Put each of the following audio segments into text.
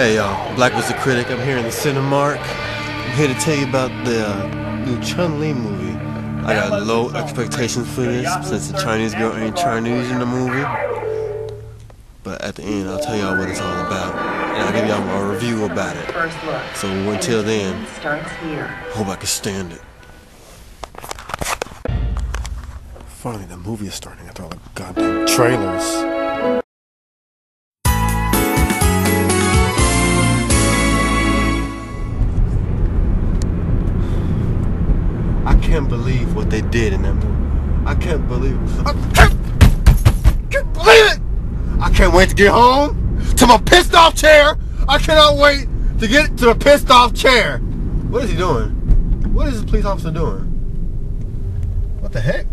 Hey y'all, Blackbuster critic. I'm here in the Cinemark. I'm here to tell you about the uh, new Chun Li movie. I got low expectations for this since the Chinese girl ain't Chinese in the movie. But at the end, I'll tell y'all what it's all about, and I'll give y'all my review about it. So until then, hope I can stand it. Finally, the movie is starting after all the goddamn trailers. Can't believe what they did in that movie. I can't believe I can't, can't believe it! I can't wait to get home to my pissed off chair. I cannot wait to get to the pissed off chair. What is he doing? What is this police officer doing? What the heck?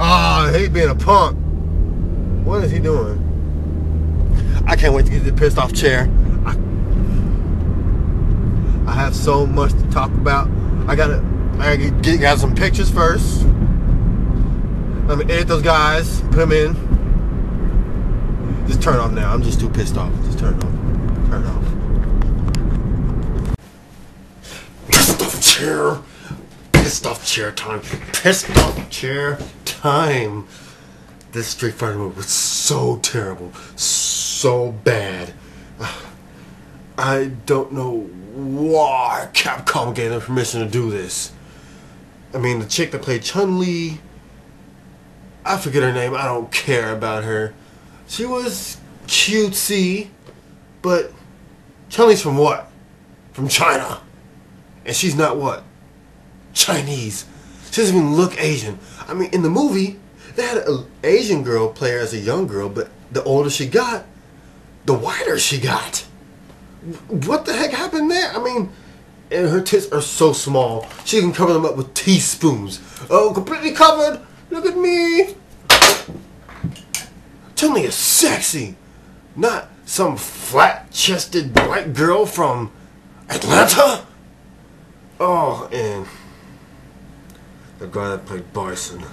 Oh, he being a punk. What is he doing? I can't wait to get to the pissed off chair. I have so much to talk about. I gotta, I gotta get, got some pictures first. Let me edit those guys, put them in. Just turn off now. I'm just too pissed off. Just turn it off. Turn it off. Pissed off chair. Pissed off chair time. Pissed off chair time. This Street Fighter movie was so terrible. So bad. I don't know why Capcom gave them permission to do this. I mean, the chick that played Chun Li, I forget her name. I don't care about her. She was cutesy, but Chun Li's from what? From China, and she's not what? Chinese. She doesn't even look Asian. I mean, in the movie, they had an Asian girl play her as a young girl, but the older she got, the whiter she got what the heck happened there? I mean, and her tits are so small. She can cover them up with teaspoons. Oh, completely covered. Look at me. Tell me it's sexy. Not some flat-chested white girl from Atlanta. Oh, and the guy that played Bison.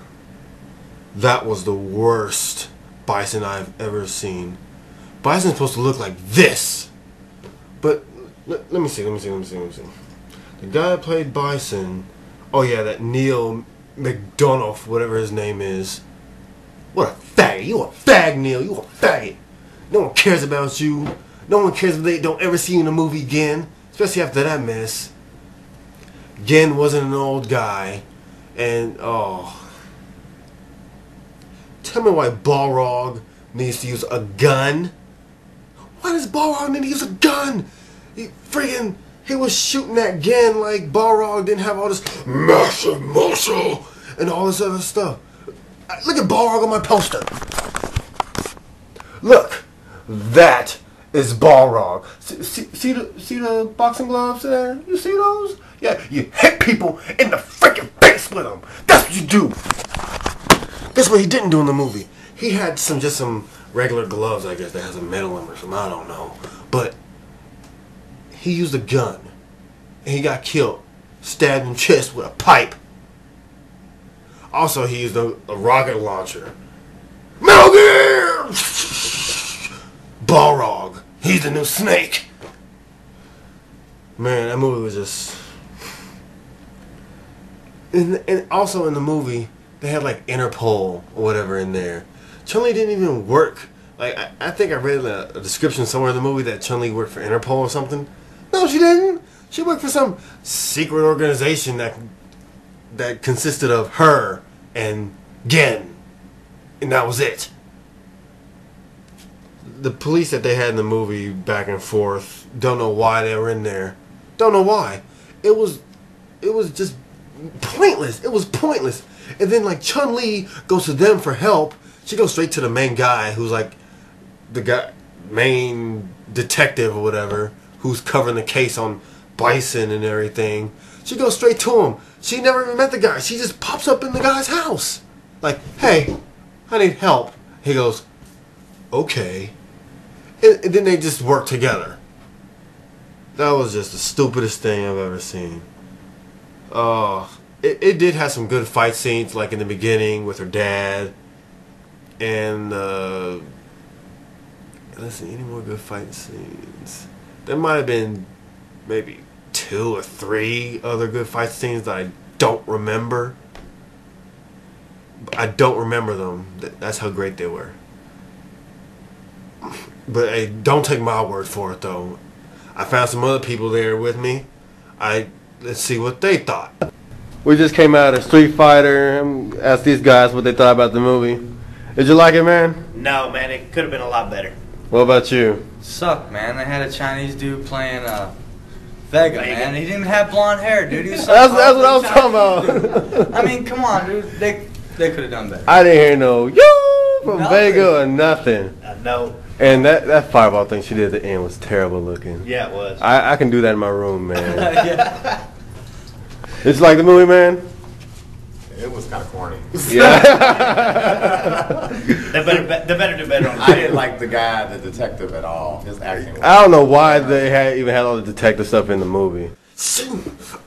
That was the worst Bison I've ever seen. Bison's supposed to look like this. But let, let, me see, let me see, let me see, let me see. The guy that played Bison, oh yeah, that Neal McDonough, whatever his name is. What a faggot! You a fag, Neal. You a faggot. No one cares about you. No one cares if they don't ever see you in a movie again, especially after that mess. Gen wasn't an old guy, and oh. Tell me why Balrog needs to use a gun. Why does Balrog need to use a gun? He friggin' he was shooting that gun like Balrog didn't have all this massive muscle and all this other stuff. Uh, look at Balrog on my poster. Look, that is Balrog. See, see, see the see the boxing gloves there? You see those? Yeah, you hit people in the freaking face with them. That's what you do. That's what he didn't do in the movie. He had some just some regular gloves, I guess, that has a metal in or something. I don't know. But he used a gun. And he got killed. Stabbed in the chest with a pipe. Also, he used a, a rocket launcher. Metal Gear! Balrog. He's the new snake. Man, that movie was just... And, and also in the movie, they had like Interpol or whatever in there. Chun Li didn't even work. Like I, I think I read a, a, description somewhere in the movie that Chun Li worked for Interpol or something. No, she didn't. She worked for some secret organization that that consisted of her and Gen, and that was it. The police that they had in the movie back and forth don't know why they were in there. Don't know why. It was, it was just pointless. It was pointless. And then like Chun Li goes to them for help she goes straight to the main guy who's like the guy main detective or whatever who's covering the case on Bison and everything. She goes straight to him. She never even met the guy. She just pops up in the guy's house. Like, hey, I need help. He goes, okay. And, and then they just work together. That was just the stupidest thing I've ever seen. Oh, uh, it, it did have some good fight scenes, like in the beginning with her dad and uh, let's see, any more good fight scenes? There might have been maybe two or three other good fight scenes that I don't remember. I don't remember them. That's how great they were. But hey, don't take my word for it though. I found some other people there with me. I let's see what they thought. We just came out of Street Fighter. and Asked these guys what they thought about the movie. Did you like it, man? No, man, it could have been a lot better. What about you? Suck, man. They had a Chinese dude playing uh, Vega, Vega. man. He didn't have blonde hair, dude. He was That's, that's what I was ugly talking about. I mean, come on, dude. They they could have done better. I didn't hear no yo from Nothing. Vega or nothing. Uh, no. And that, that fireball thing she did at the end was terrible looking. Yeah, it was. I, I can do that in my room, man. yeah. it's like the movie, man. It was kind of corny. Yeah. they better, be- they better do better on I didn't like the guy, the detective, at all. His acting. I don't know why they had even had all the detective stuff in the movie.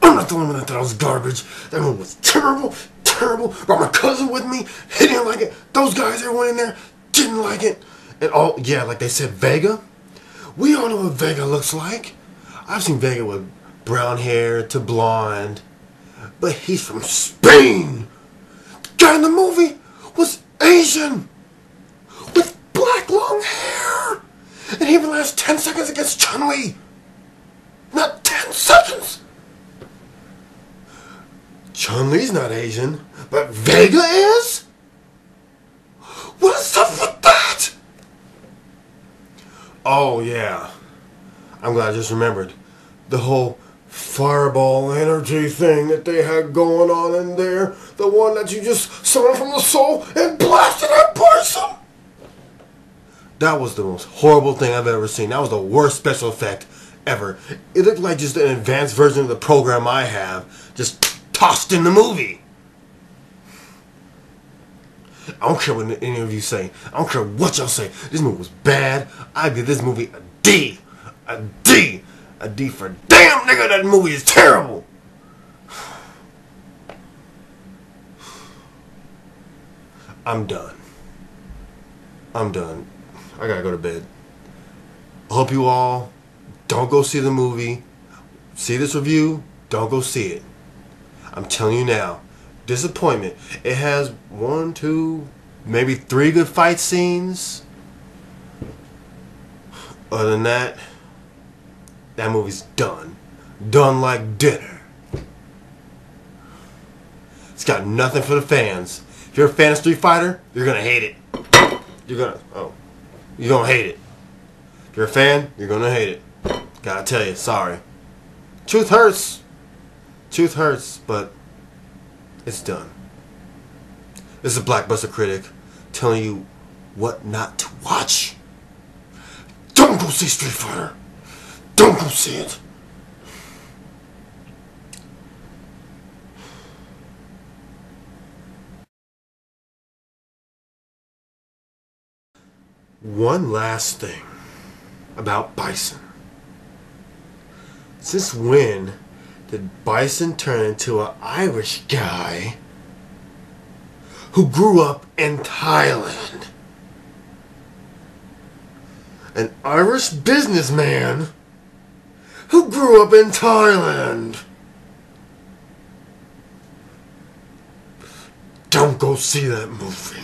I'm not the one that thought it was garbage. That one was terrible, terrible. Brought my cousin with me. He didn't like it. Those guys, everyone in there, didn't like it. And all, yeah, like they said, Vega. We all know what Vega looks like. I've seen Vega with brown hair to blonde, but he's from Spain. Guy in the movie was Asian with black long hair, and he even last ten seconds against Chun Li. Not 10 seconds! Chun Li's not Asian, but Vega is? What is up with that? Oh, yeah. I'm glad I just remembered. The whole fireball energy thing that they had going on in there. The one that you just summoned from the soul and blasted that person. That was the most horrible thing I've ever seen. That was the worst special effect ever. It looked like just an advanced version of the program I have, just tossed in the movie. I don't care what any of you say. I don't care what y'all say. This movie was bad. I give this movie a D. A D. A D for damn nigga, that movie is terrible. I'm done. I'm done. I gotta go to bed. Hope you all don't go see the movie. See this review, don't go see it. I'm telling you now, disappointment. It has one, two, maybe three good fight scenes. Other than that, that movie's done. Done like dinner. It's got nothing for the fans. If you're a fan of Street Fighter, you're gonna hate it. You're gonna, oh, you're gonna hate it. If you're a fan, you're gonna hate it. Gotta tell you, sorry. Truth hurts. Truth hurts, but it's done. This is a Blackbuster critic telling you what not to watch. Don't go see Street Fighter. Don't go see it. One last thing about Bison. Since when did Bison turn into an Irish guy who grew up in Thailand? An Irish businessman who grew up in Thailand. Don't go see that movie.